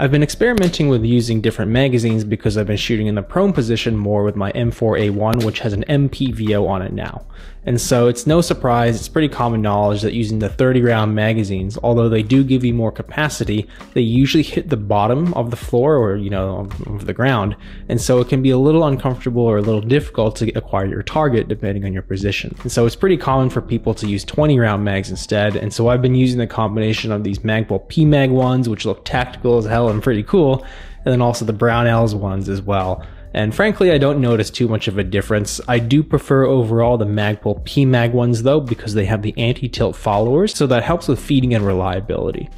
I've been experimenting with using different magazines because I've been shooting in the prone position more with my M4A1, which has an MPVO on it now. And so it's no surprise, it's pretty common knowledge that using the 30 round magazines, although they do give you more capacity, they usually hit the bottom of the floor or, you know, of the ground. And so it can be a little uncomfortable or a little difficult to acquire your target depending on your position. And so it's pretty common for people to use 20 round mags instead. And so I've been using the combination of these Magpul PMag ones, which look tactical as hell and pretty cool, and then also the Brownells ones as well. And frankly, I don't notice too much of a difference. I do prefer overall the Magpul PMag ones though, because they have the anti-tilt followers, so that helps with feeding and reliability.